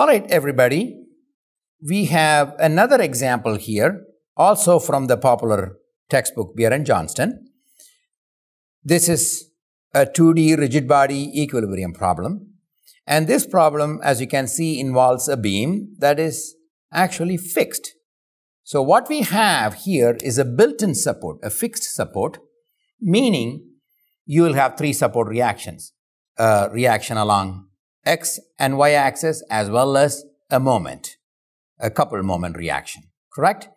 All right, everybody. We have another example here, also from the popular textbook Beer and Johnston. This is a 2D rigid body equilibrium problem. And this problem, as you can see, involves a beam that is actually fixed. So what we have here is a built-in support, a fixed support, meaning you will have three support reactions. A reaction along x and y axis as well as a moment, a couple moment reaction, correct?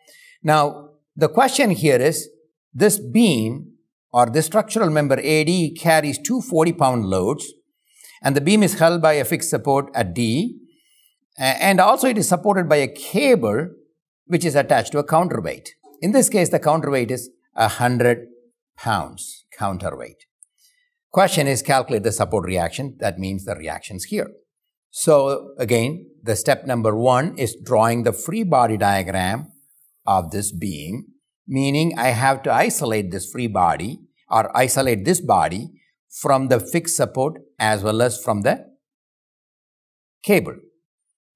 Now, the question here is, this beam or this structural member AD carries two 40-pound loads and the beam is held by a fixed support at D and also it is supported by a cable which is attached to a counterweight. In this case, the counterweight is 100 pounds counterweight. Question is calculate the support reaction. That means the reactions here. So again, the step number one is drawing the free body diagram of this beam, meaning I have to isolate this free body or isolate this body from the fixed support as well as from the cable.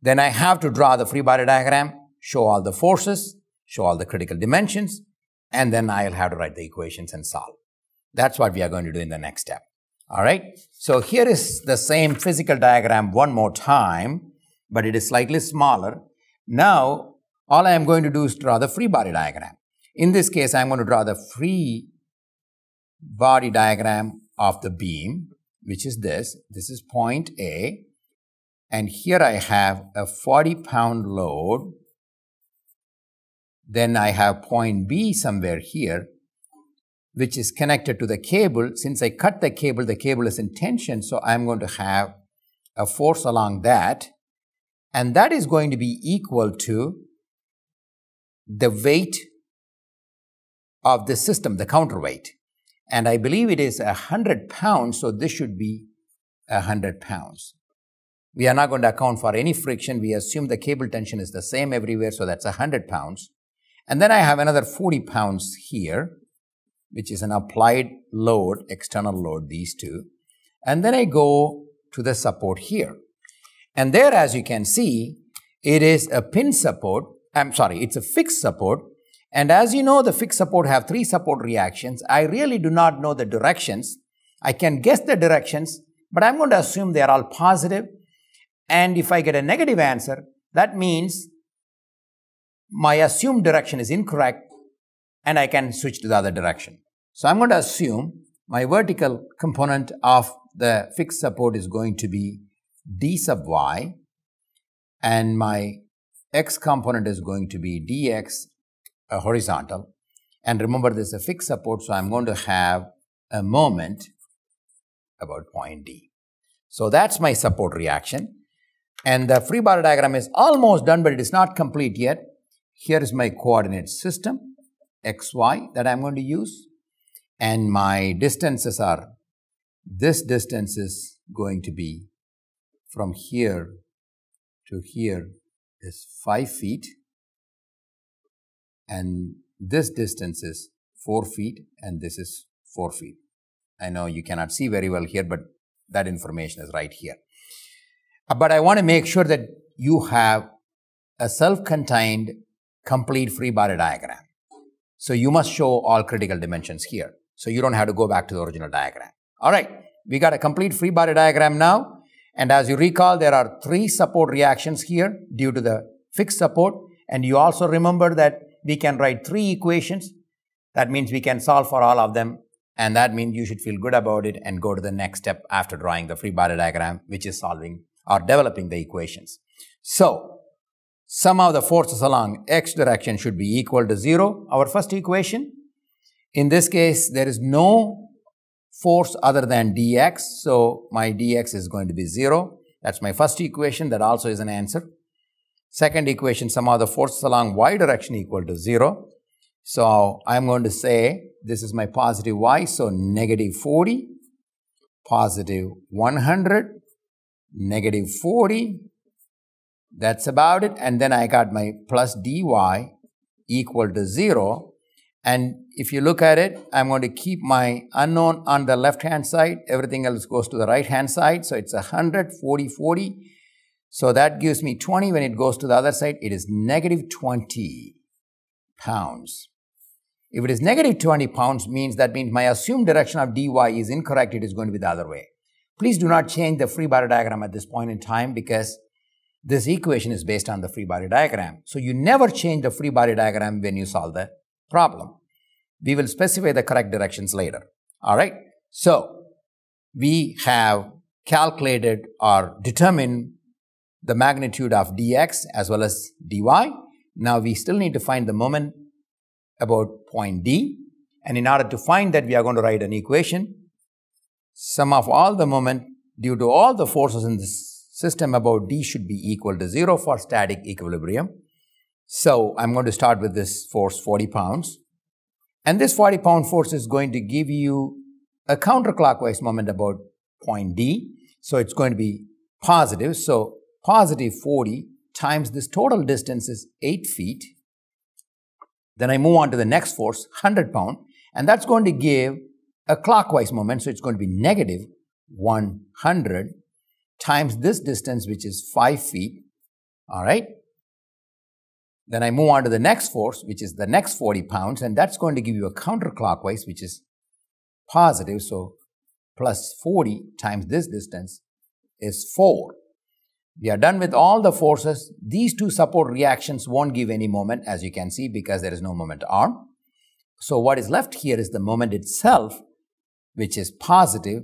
Then I have to draw the free body diagram, show all the forces, show all the critical dimensions, and then I'll have to write the equations and solve. That's what we are going to do in the next step. All right. So here is the same physical diagram one more time, but it is slightly smaller. Now, all I am going to do is draw the free body diagram. In this case, I'm going to draw the free body diagram of the beam, which is this. This is point A. And here I have a 40 pound load. Then I have point B somewhere here which is connected to the cable. Since I cut the cable, the cable is in tension, so I'm going to have a force along that, and that is going to be equal to the weight of the system, the counterweight. And I believe it is 100 pounds, so this should be 100 pounds. We are not going to account for any friction. We assume the cable tension is the same everywhere, so that's 100 pounds. And then I have another 40 pounds here which is an applied load, external load, these two. And then I go to the support here. And there, as you can see, it is a pin support. I'm sorry, it's a fixed support. And as you know, the fixed support have three support reactions. I really do not know the directions. I can guess the directions, but I'm going to assume they are all positive. And if I get a negative answer, that means my assumed direction is incorrect and I can switch to the other direction. So I'm going to assume my vertical component of the fixed support is going to be d sub y and my x component is going to be dx uh, horizontal. And remember this is a fixed support, so I'm going to have a moment about point D. So that's my support reaction. And the free body diagram is almost done, but it is not complete yet. Here is my coordinate system xy that I'm going to use. And my distances are, this distance is going to be from here to here is 5 feet. And this distance is 4 feet and this is 4 feet. I know you cannot see very well here, but that information is right here. Uh, but I want to make sure that you have a self-contained complete free body diagram. So you must show all critical dimensions here. So you don't have to go back to the original diagram. All right, we got a complete free body diagram now. And as you recall, there are three support reactions here due to the fixed support. And you also remember that we can write three equations. That means we can solve for all of them. And that means you should feel good about it and go to the next step after drawing the free body diagram, which is solving or developing the equations. So sum of the forces along x direction should be equal to 0, our first equation. In this case, there is no force other than dx, so my dx is going to be 0. That's my first equation, that also is an answer. Second equation, sum of the forces along y direction equal to 0. So I'm going to say this is my positive y, so negative 40, positive 100, negative 40, that's about it. And then I got my plus dy equal to 0. And if you look at it, I'm going to keep my unknown on the left-hand side. Everything else goes to the right-hand side. So it's 100, 40, 40. So that gives me 20 when it goes to the other side. It is negative 20 pounds. If it is negative 20 pounds means that means my assumed direction of dy is incorrect. It is going to be the other way. Please do not change the free body diagram at this point in time because this equation is based on the free body diagram. So you never change the free body diagram when you solve the problem. We will specify the correct directions later. All right. So we have calculated or determined the magnitude of dx as well as dy. Now we still need to find the moment about point D. And in order to find that, we are going to write an equation. Sum of all the moment due to all the forces in this system about D should be equal to 0 for static equilibrium. So I'm going to start with this force 40 pounds. And this 40 pound force is going to give you a counterclockwise moment about point D. So it's going to be positive. So positive 40 times this total distance is 8 feet. Then I move on to the next force, 100 pound, and that's going to give a clockwise moment. So it's going to be negative 100 times this distance, which is 5 feet. All right. Then I move on to the next force, which is the next 40 pounds, and that's going to give you a counterclockwise, which is positive. So plus 40 times this distance is 4. We are done with all the forces. These two support reactions won't give any moment, as you can see, because there is no moment arm. So what is left here is the moment itself, which is positive,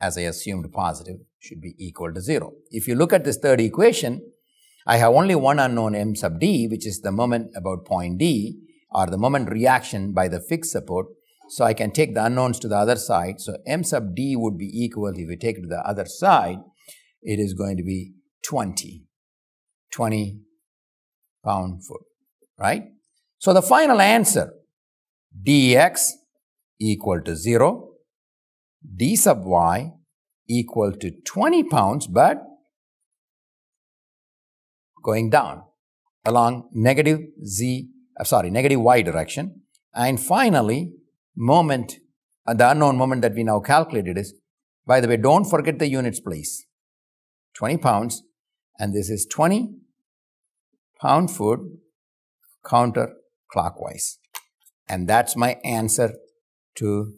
as I assumed positive, should be equal to 0. If you look at this third equation, I have only one unknown m sub d, which is the moment about point D, or the moment reaction by the fixed support. So I can take the unknowns to the other side. So m sub d would be equal, if you take it to the other side, it is going to be 20. 20 pound foot, right? So the final answer, dx equal to 0, d sub y equal to 20 pounds, but going down along negative z, uh, sorry, negative y direction. And finally, moment, uh, the unknown moment that we now calculated is, by the way, don't forget the units, please. 20 pounds and this is 20 pound foot counterclockwise. And that's my answer to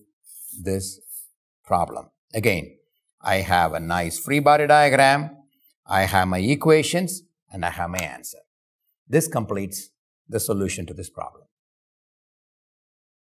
this problem. Again, I have a nice free body diagram, I have my equations, and I have my answer. This completes the solution to this problem.